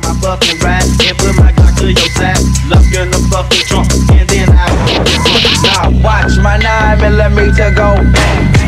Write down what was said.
down my fucking rack and put my Glock to your sack. Love in the fucking trunk and then I. Now watch my knife and let me. A dang?